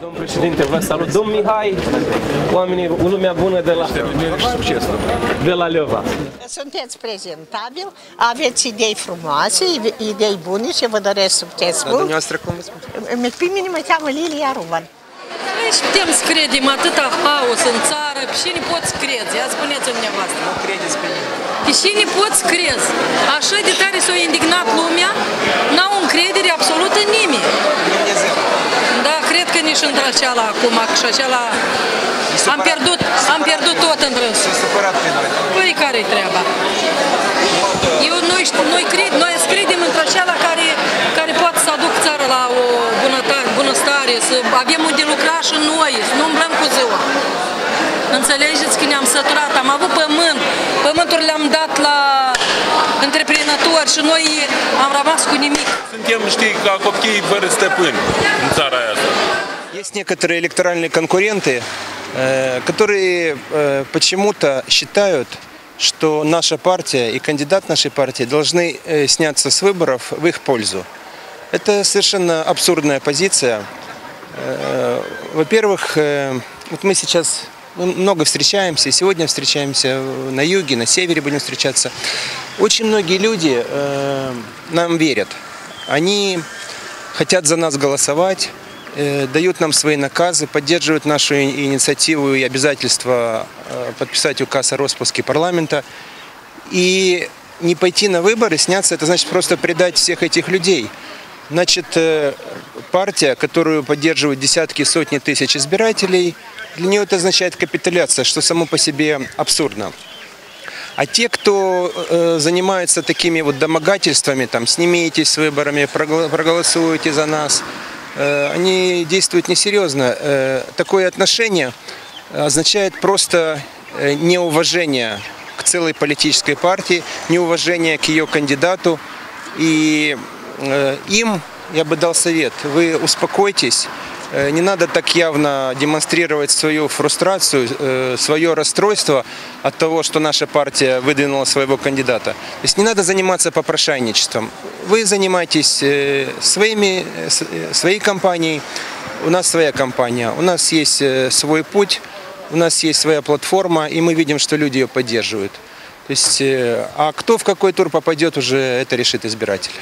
Domn președinte, vă salut. Domn Mihai, oamenii, lumea bună de la, de la Leova. Sunteți prezentabil, aveți idei frumoase, idei bune și vă doresc succes Dar mult. dumneavoastră cum vă spune? Pe mine mă cheamă Lilia Ruban. Noi și putem să credem atâta haos în țară, pe cine poți crezi? Ia spuneți-mi dumneavoastră. Nu credeți pe nimeni. Pe cine poți crezi? Așa de tare s-a indignat lumea, n-au încredere absolut în nimeni. Dumnezeu. Da, cred că nici între acela acum, și acela... Am pierdut, am pierdut tot în râs. S-a supărat pe noi. Păi care-i treaba? Eu, noi, știu- noi, cred, noi credem între acela care, care poate să aduc țara la o bunătate, bunăstare, să avem unde lucra și noi, să nu umblăm cu ziua. Înțelegeți că ne-am săturat, am avut pământ, pământurile le-am dat la întreprinători și noi am rămas cu nimic. Suntem, știi, ca copii fără stăpâni în țara asta. Есть некоторые электоральные конкуренты, э, которые э, почему-то считают, что наша партия и кандидат нашей партии должны э, сняться с выборов в их пользу. Это совершенно абсурдная позиция. Во-первых, вот мы сейчас мы много встречаемся, сегодня встречаемся на юге, на севере будем встречаться. Очень многие люди э, нам верят. Они хотят за нас голосовать, э, дают нам свои наказы, поддерживают нашу инициативу и обязательство э, подписать указ о распуске парламента. И не пойти на выборы, сняться, это значит просто предать всех этих людей. Значит, э, партия, которую поддерживают десятки, сотни тысяч избирателей, для нее это означает капитуляция, что само по себе абсурдно. А те, кто э, занимаются такими вот домогательствами, там, снимитесь с выборами, проголосуйте за нас, э, они действуют несерьезно. Э, такое отношение означает просто э, неуважение к целой политической партии, неуважение к ее кандидату. И э, им я бы дал совет, вы успокойтесь, Э, Не надо так явно демонстрировать свою фрустрацию, э, свое расстройство от того, что наша партия выдвинула своего кандидата. То есть не надо заниматься попрошайничеством. Вы занимаетесь э, своими, своей компанией, у нас своя компания, у нас есть свой путь, у нас есть своя платформа, и мы видим, что люди ее поддерживают. То есть, а кто в какой тур попадет, уже это решит избиратель.